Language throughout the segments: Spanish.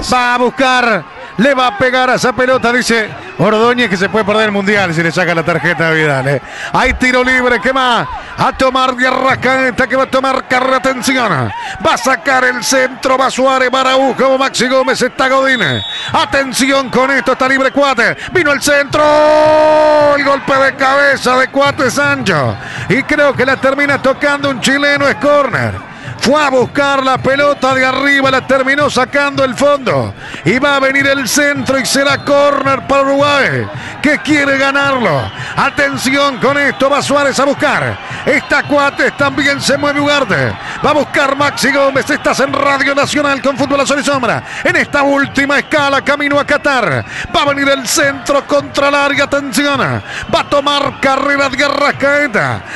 Va a buscar, le va a pegar a esa pelota, dice Ordóñez que se puede perder el mundial si le saca la tarjeta de Vidal. ¿eh? Hay tiro libre, ¿qué más? A tomar Diarrascaeta que va a tomar carrera, atención. Va a sacar el centro, va Suárez, Baraujo, Maxi Gómez, está Godine. Atención con esto, está libre Cuate. Vino el centro, el golpe de cabeza de Cuate Sancho. Y creo que la termina tocando un chileno, es córner. Fue a buscar la pelota de arriba, la terminó sacando el fondo. Y va a venir el centro y será córner para Uruguay, que quiere ganarlo. Atención con esto, va Suárez a buscar. Esta Cuates también se mueve Ugarte. Va a buscar Maxi Gómez. Estás en Radio Nacional con Fútbol a Sol y Sombra. En esta última escala, camino a Qatar. Va a venir el centro contra el área. Atención. Va a tomar carrera de Guerra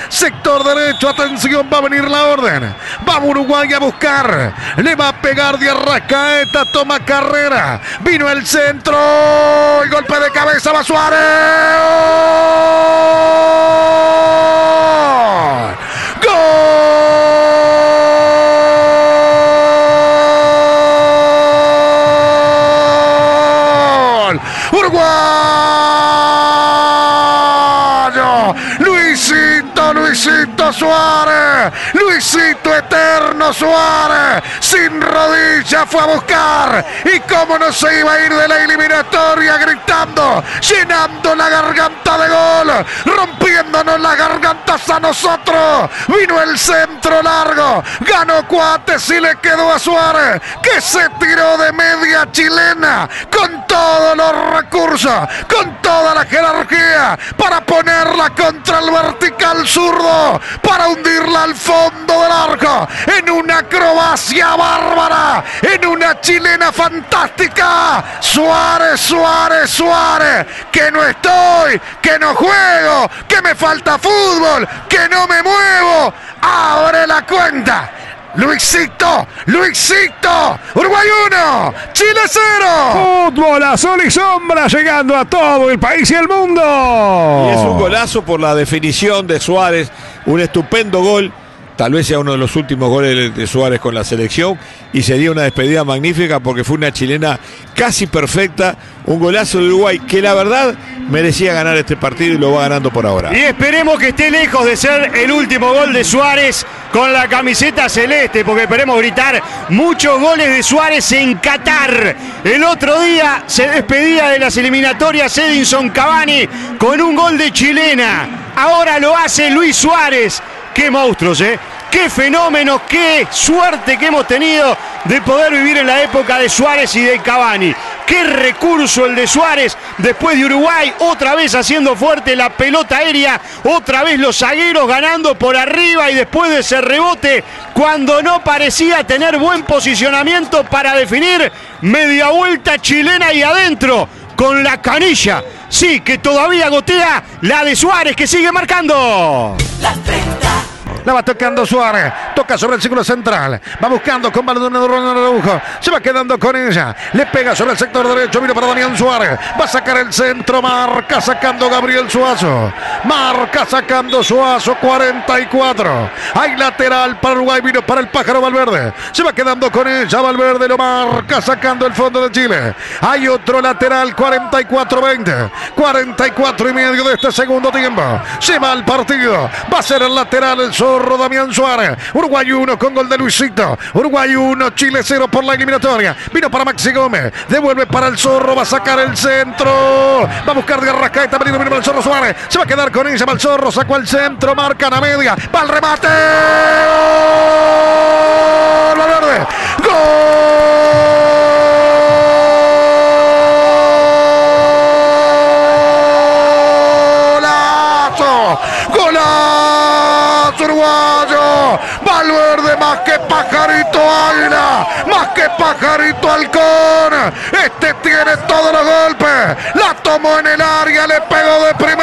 Sector derecho, atención, va a venir la orden. Va a Uruguay a buscar. Le va a pegar de Arrascaeta. Toma carrera. Vino el centro. El golpe de cabeza va Suárez. ¡Gol! Uruguayo. Luisito, Luisito Suárez. Luisito Eterno Suárez. Sin rodilla fue a buscar. Y cómo no se iba a ir de la eliminatoria gritando. Llenando la garganta de gol. Rompiéndonos las gargantas a nosotros. Vino el centro largo. Ganó Cuates y le quedó a Suárez. Que se tiró de media chilena. Con todos los recursos. Con toda la jerarquía. Para ponerla contra el vertical zurdo. Para hundirla al fondo del arco. En una acrobacia bárbara. En una chilena fantástica. Suárez, Suárez, Suárez. Que no estoy. Que no juego. Que me falta fútbol. Que no me muevo. Abre la cuenta. Luisito, Luisito, Uruguay 1, Chile 0. Fútbol a sol y sombra llegando a todo el país y el mundo. Y es un golazo por la definición de Suárez, un estupendo gol. Tal vez sea uno de los últimos goles de Suárez con la selección y sería una despedida magnífica porque fue una chilena casi perfecta, un golazo de Uruguay que la verdad merecía ganar este partido y lo va ganando por ahora. Y esperemos que esté lejos de ser el último gol de Suárez con la camiseta celeste, porque esperemos gritar muchos goles de Suárez en Qatar. El otro día se despedía de las eliminatorias Edinson Cavani con un gol de chilena. Ahora lo hace Luis Suárez. Qué monstruos, ¿eh? Qué fenómeno, qué suerte que hemos tenido de poder vivir en la época de Suárez y de Cavani. Qué recurso el de Suárez después de Uruguay, otra vez haciendo fuerte la pelota aérea, otra vez los zagueros ganando por arriba y después de ese rebote, cuando no parecía tener buen posicionamiento para definir, media vuelta chilena y adentro con la canilla. Sí, que todavía gotea la de Suárez que sigue marcando. La va tocando Suárez. Toca sobre el círculo central. Va buscando con balón de Ronald Araujo. Se va quedando con ella. Le pega sobre el sector derecho. Vino para Damián Suárez. Va a sacar el centro. Marca sacando Gabriel Suazo. Marca sacando Suazo. 44. Hay lateral para Uruguay. Vino para el pájaro Valverde. Se va quedando con ella. Valverde lo marca sacando el fondo de Chile. Hay otro lateral. 44-20. 44 y medio de este segundo tiempo. Se va el partido. Va a ser el lateral el zorro Damián Suárez. Uruguay 1 con gol de Luisito. Uruguay 1, Chile 0 por la eliminatoria. Vino para Maxi Gómez. Devuelve para el zorro. Va a sacar el centro. Va a buscar de Arrascaeta. Vino, vino para el zorro Suárez. Se va a quedar con ella. Va el zorro. Sacó el centro. Marca la media. Va al remate. ¡Gol! Valverde. Más que pajarito águila, más que pajarito halcón. Este tiene todos los golpes. La tomó en el área, le pegó de primera.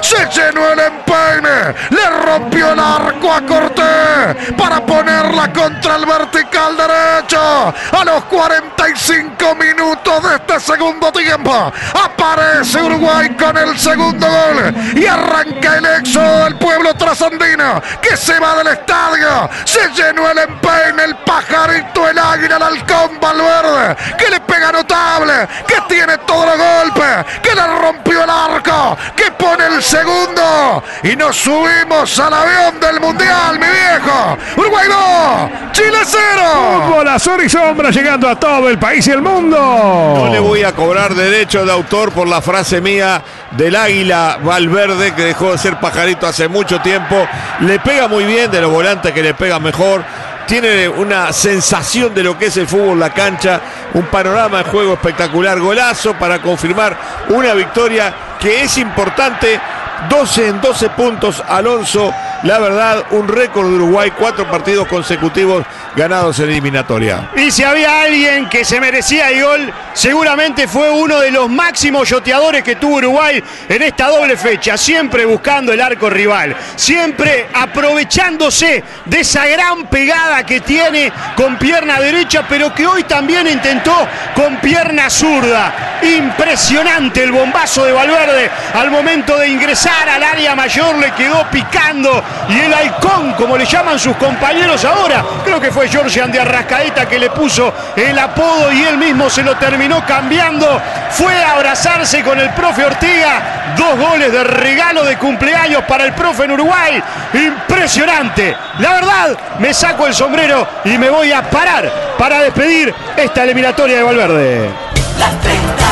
Se llenó el empeine, le rompió el arco a Cortés para ponerla contra el vertical derecho. 48, a los 45 minutos de este segundo tiempo, aparece Uruguay con el segundo gol y arranca el éxodo del pueblo trasandino que se va del estadio. Se llenó el empeine, el pajarito, el águila, el halcón Valverde, que le pega notable, que tiene todos los golpes, que le rompió el arco, que pone el segundo y nos subimos al avión del mundial, mi viejo. Uruguay 2, Chile 0. Fútbol azul y sombra llegando a todo el país y el mundo. No le voy a cobrar derecho de autor por la frase mía del águila Valverde, que dejó de ser pajarito hace mucho tiempo. Le pega muy bien, de los volantes que le pega mejor. Tiene una sensación de lo que es el fútbol, la cancha, un panorama de juego espectacular, golazo para confirmar una victoria que es importante. 12 en 12 puntos, Alonso. La verdad, un récord de Uruguay, cuatro partidos consecutivos ganados en eliminatoria. Y si había alguien que se merecía el gol, seguramente fue uno de los máximos yoteadores que tuvo Uruguay en esta doble fecha, siempre buscando el arco rival, siempre aprovechándose de esa gran pegada que tiene con pierna derecha, pero que hoy también intentó con pierna zurda. Impresionante el bombazo de Valverde al momento de ingresar al área mayor, le quedó picando y el halcón, como le llaman sus compañeros ahora, creo que fue Georgian de Arrascaeta que le puso el apodo y él mismo se lo terminó cambiando. Fue a abrazarse con el profe Ortega. Dos goles de regalo de cumpleaños para el profe en Uruguay. Impresionante. La verdad, me saco el sombrero y me voy a parar para despedir esta eliminatoria de Valverde.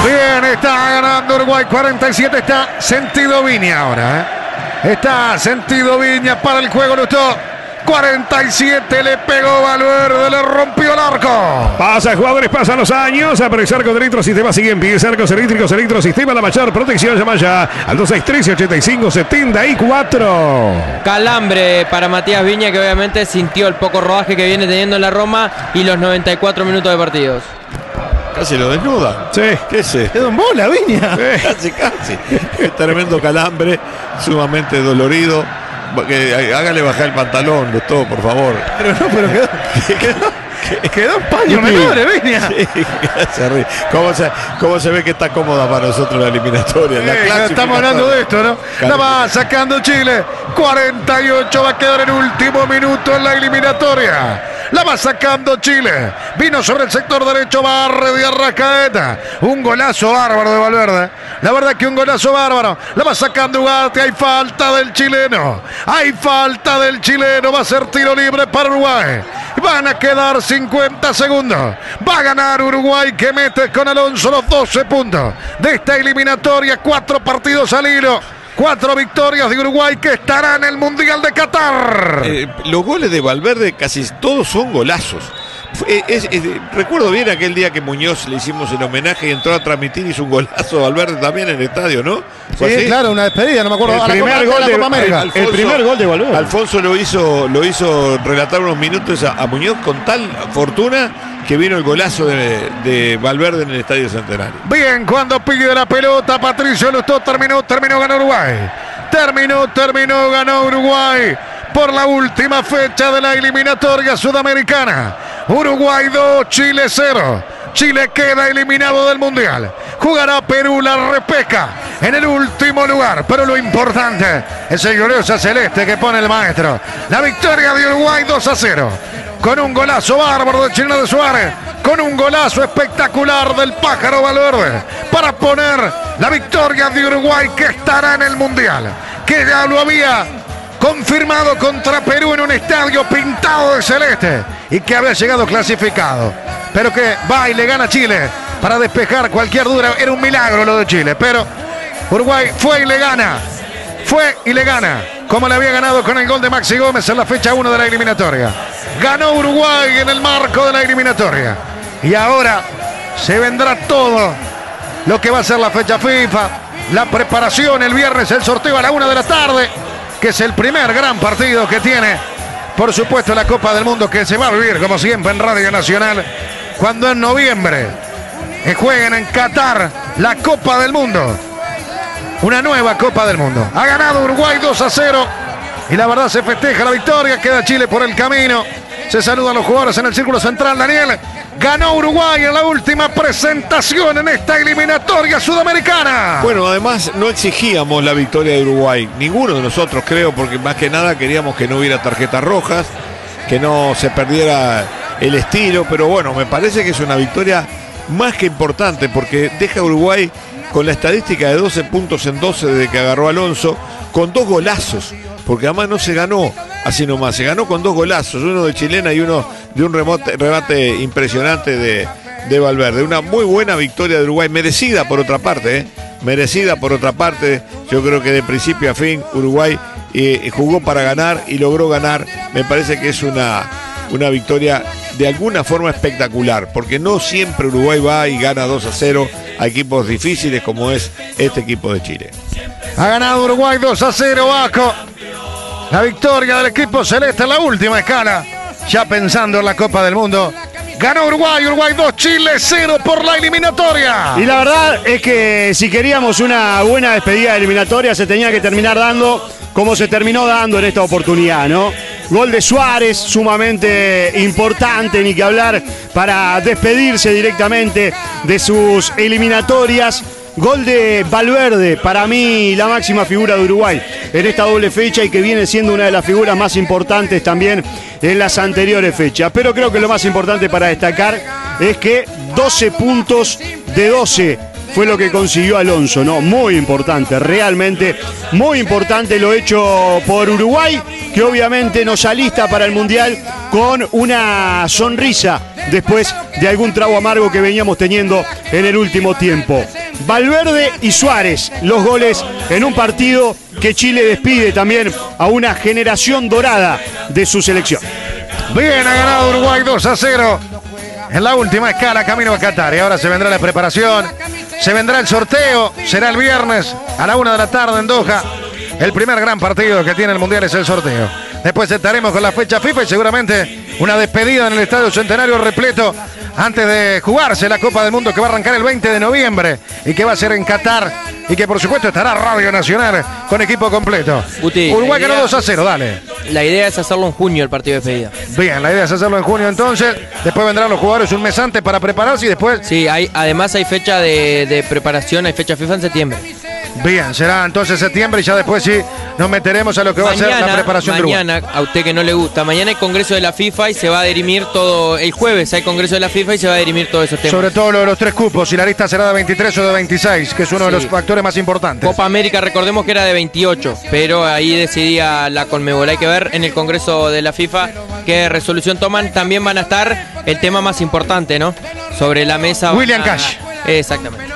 Bien, está ganando Uruguay 47, está sentido Viña ahora. ¿eh? Está sentido Viña para el juego, Lustó. 47 le pegó Valverde, le rompió el arco. Pasa jugadores, pasan los años. Aparece arco de sistema sigue en pie. Arcos eléctricos, electrosistema, la mayor protección. Llama ya al 263 85 74. Calambre para Matías Viña, que obviamente sintió el poco rodaje que viene teniendo en la Roma y los 94 minutos de partidos. Casi lo desnuda. Sí. ¿Qué es esto? Quedó en bola, Viña. Casi, casi. Tremendo calambre, sumamente dolorido. Que, hágale bajar el pantalón, todo, por favor. Pero no, pero quedó. quedó, quedó en paño menores, Viña. Sí, se. ¿Cómo, se, ¿Cómo se ve que está cómoda para nosotros la eliminatoria? La estamos hablando de esto, ¿no? La va sacando Chile. 48 va a quedar en último minuto en la eliminatoria. La va sacando Chile. Vino sobre el sector derecho Barre de Arrascaeta. Un golazo bárbaro de Valverde. La verdad que un golazo bárbaro. La va sacando Ugarte. Hay falta del chileno. Hay falta del chileno. Va a ser tiro libre para Uruguay. Van a quedar 50 segundos. Va a ganar Uruguay que mete con Alonso los 12 puntos de esta eliminatoria. Cuatro partidos al hilo. Cuatro victorias de Uruguay que estará en el Mundial de Qatar. Eh, los goles de Valverde casi todos son golazos. Fue- es- es- recuerdo bien aquel día que Muñoz le hicimos el homenaje y entró a transmitir, hizo un golazo Valverde también en el estadio, ¿no? ¿Fue Sí, así? claro, una despedida, no me acuerdo. El a la primer Copa- gol la de- Copa América. el- el primer gol de Valverde. Alfonso lo hizo, lo hizo relatar unos minutos a, a Muñoz con tal fortuna que vino el golazo de, de Valverde en el Estadio Centenario. Bien, cuando pide la pelota, Patricio Lustó terminó, terminó, ganó Uruguay. Terminó, terminó, ganó Uruguay por la última fecha de la eliminatoria sudamericana. Uruguay 2, Chile 0. Chile queda eliminado del Mundial. Jugará Perú la repesca en el último lugar. Pero lo importante es el glorioso celeste que pone el maestro. La victoria de Uruguay 2 a 0. Con un golazo bárbaro de Chilena de Suárez. Con un golazo espectacular del pájaro Valverde. Para poner la victoria de Uruguay que estará en el Mundial. Que ya lo había confirmado contra Perú en un estadio pintado de celeste y que había llegado clasificado. Pero que va y le gana Chile para despejar cualquier duda. Era un milagro lo de Chile, pero Uruguay fue y le gana. Fue y le gana, como le había ganado con el gol de Maxi Gómez en la fecha 1 de la eliminatoria. Ganó Uruguay en el marco de la eliminatoria. Y ahora se vendrá todo lo que va a ser la fecha FIFA, la preparación el viernes, el sorteo a la 1 de la tarde, que es el primer gran partido que tiene, por supuesto, la Copa del Mundo que se va a vivir, como siempre, en Radio Nacional, cuando en noviembre jueguen en Qatar la Copa del Mundo. Una nueva Copa del Mundo. Ha ganado Uruguay 2 a 0. Y la verdad se festeja la victoria. Queda Chile por el camino. Se saludan los jugadores en el círculo central. Daniel ganó Uruguay en la última presentación en esta eliminatoria sudamericana. Bueno, además no exigíamos la victoria de Uruguay, ninguno de nosotros creo, porque más que nada queríamos que no hubiera tarjetas rojas, que no se perdiera el estilo, pero bueno, me parece que es una victoria más que importante porque deja a Uruguay con la estadística de 12 puntos en 12 desde que agarró Alonso, con dos golazos, porque además no se ganó así nomás, se ganó con dos golazos, uno de chilena y uno de un remote, remate impresionante de, de Valverde. Una muy buena victoria de Uruguay, merecida por otra parte, ¿eh? merecida por otra parte. Yo creo que de principio a fin Uruguay eh, jugó para ganar y logró ganar. Me parece que es una, una victoria de alguna forma espectacular, porque no siempre Uruguay va y gana 2 a 0 a equipos difíciles como es este equipo de Chile. Ha ganado Uruguay 2 a 0, Baco. La victoria del equipo celeste en la última escala. Ya pensando en la Copa del Mundo. Ganó Uruguay, Uruguay 2, Chile 0 por la eliminatoria. Y la verdad es que si queríamos una buena despedida eliminatoria se tenía que terminar dando como se terminó dando en esta oportunidad, ¿no? Gol de Suárez, sumamente importante, ni que hablar, para despedirse directamente de sus eliminatorias. Gol de Valverde, para mí la máxima figura de Uruguay en esta doble fecha y que viene siendo una de las figuras más importantes también en las anteriores fechas. Pero creo que lo más importante para destacar es que 12 puntos de 12 fue lo que consiguió Alonso, ¿no? Muy importante, realmente muy importante lo hecho por Uruguay, que obviamente nos alista para el Mundial con una sonrisa después de algún trago amargo que veníamos teniendo en el último tiempo. Valverde y Suárez, los goles en un partido que Chile despide también a una generación dorada de su selección. Bien, ha ganado Uruguay 2 a 0 en la última escala camino a Qatar. Y ahora se vendrá la preparación, se vendrá el sorteo, será el viernes a la una de la tarde en Doha. El primer gran partido que tiene el Mundial es el sorteo. Después estaremos con la fecha FIFA y seguramente una despedida en el Estadio Centenario repleto antes de jugarse la Copa del Mundo que va a arrancar el 20 de noviembre y que va a ser en Qatar y que por supuesto estará Radio Nacional con equipo completo. Guti, Uruguay ganó idea- 2 a 0, dale. La idea es hacerlo en junio el partido de despedida. Bien, la idea es hacerlo en junio entonces. Después vendrán los jugadores un mes antes para prepararse y después, Sí, hay, además hay fecha de, de preparación, hay fecha FIFA en septiembre. Bien, será entonces septiembre y ya después sí nos meteremos a lo que va a ser la preparación de mañana, a usted que no le gusta, mañana hay congreso de la FIFA y se va a dirimir todo, el jueves hay congreso de la FIFA y se va a dirimir todos esos temas. Sobre todo lo de los tres cupos, si la lista será de 23 o de 26, que es uno de los factores más importantes. Copa América, recordemos que era de 28, pero ahí decidía la Conmebol. Hay que ver en el Congreso de la FIFA qué resolución toman. También van a estar el tema más importante, ¿no? Sobre la mesa. William a- Cash. Exactamente.